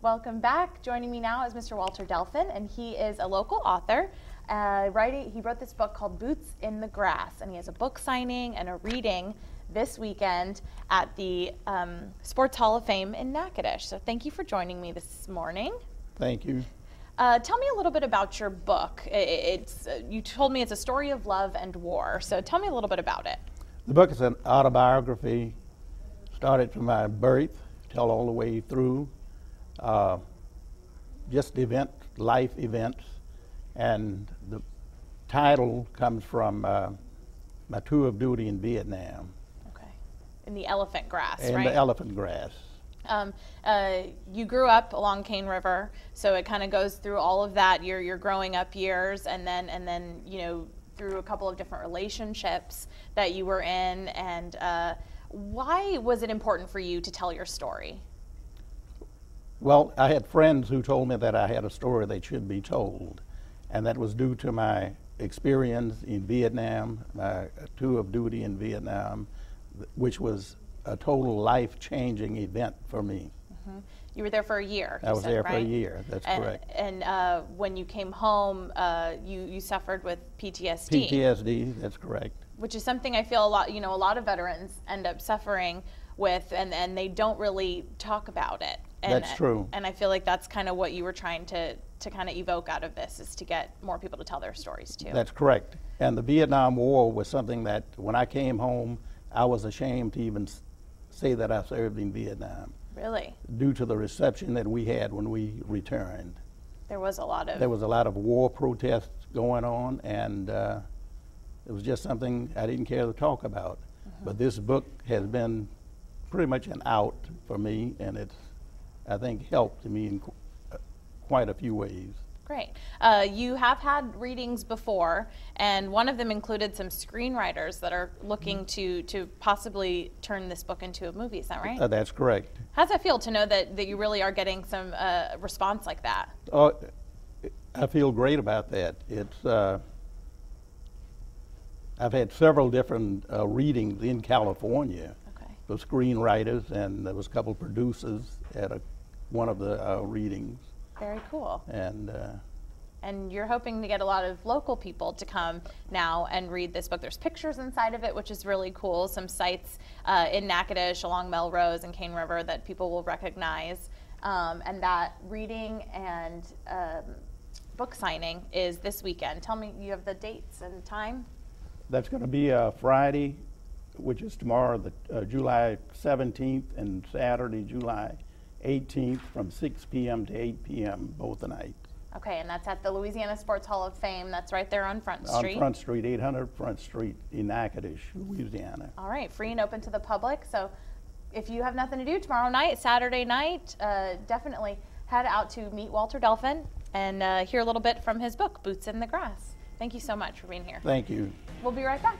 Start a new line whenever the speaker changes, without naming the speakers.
Welcome back. Joining me now is Mr. Walter Delphin, and he is a local author. Uh, writing, he wrote this book called Boots in the Grass, and he has a book signing and a reading this weekend at the um, Sports Hall of Fame in Natchitoches. So thank you for joining me this morning.
Thank you.
Uh, tell me a little bit about your book. It's uh, you told me it's a story of love and war. So tell me a little bit about it.
The book is an autobiography. Started from my birth, tell all the way through uh, just event, life events, and the title comes from uh, my tour of duty in Vietnam.
Okay, in the elephant grass,
in
right?
In the elephant grass.
Um, uh, you grew up along Cane River, so it kind of goes through all of that your your growing up years, and then and then you know through a couple of different relationships that you were in, and uh, why was it important for you to tell your story?
Well, I had friends who told me that I had a story that should be told, and that was due to my experience in Vietnam, my tour of duty in Vietnam, which was a total life changing event for me.
Mm-hmm. You were there for a year.
I was
said,
there
right?
for a year. That's
and,
correct.
And uh, when you came home, uh, you you suffered with PTSD.
PTSD. That's correct.
Which is something I feel a lot. You know, a lot of veterans end up suffering with, and and they don't really talk about it. And,
That's true.
And I feel like that's kind of what you were trying to to kind of evoke out of this is to get more people to tell their stories too.
That's correct. And the Vietnam War was something that when I came home, I was ashamed to even say that I served in Vietnam.
Really?
Due to the reception that we had when we returned.
There was a lot of.
There was a lot of war protests going on, and uh, it was just something I didn't care to talk about. Mm-hmm. But this book has been pretty much an out for me, and it's, I think, helped me in qu- uh, quite a few ways.
Great. Uh, you have had readings before, and one of them included some screenwriters that are looking to to possibly turn this book into a movie. Is that right?
Uh, that's correct.
How's does that feel to know that, that you really are getting some uh, response like that?
Oh, I feel great about that. It's uh, I've had several different uh, readings in California
Okay.
for screenwriters, and there was a couple producers at a, one of the uh, readings.
Very cool.
And uh,
And you're hoping to get a lot of local people to come now and read this book. There's pictures inside of it, which is really cool. Some sites uh, in Natchitoches along Melrose and Cane River that people will recognize. Um, and that reading and um, book signing is this weekend. Tell me, you have the dates and time?
that's going to be uh, Friday, which is tomorrow, the uh, July 17th, and Saturday, July 18th, from 6 p.m. to 8 p.m. both the nights.
Okay, and that's at the Louisiana Sports Hall of Fame. That's right there on Front Street.
On Front Street, 800 Front Street in Natchitoches, Louisiana.
All right, free and open to the public. So if you have nothing to do tomorrow night, Saturday night, uh, definitely head out to meet Walter Delphin and uh, hear a little bit from his book, Boots in the Grass. Thank you so much for being here.
Thank you.
We'll be right back.